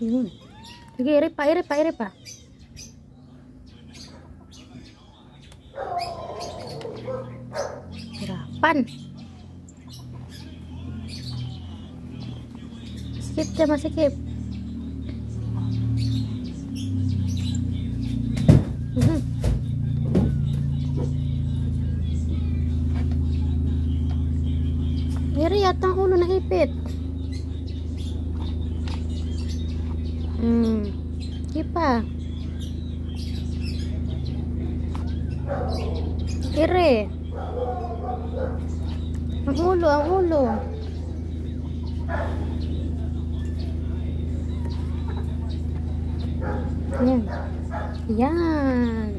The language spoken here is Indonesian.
Yun. Sige, iri pa, iri pa, iri pa. Hirapan. Skip siya, masikip. Iri, yata ang ulo na ipit. Hmm. Sige pa. Ire. Ang ulo, ang ulo. Yan. Yan.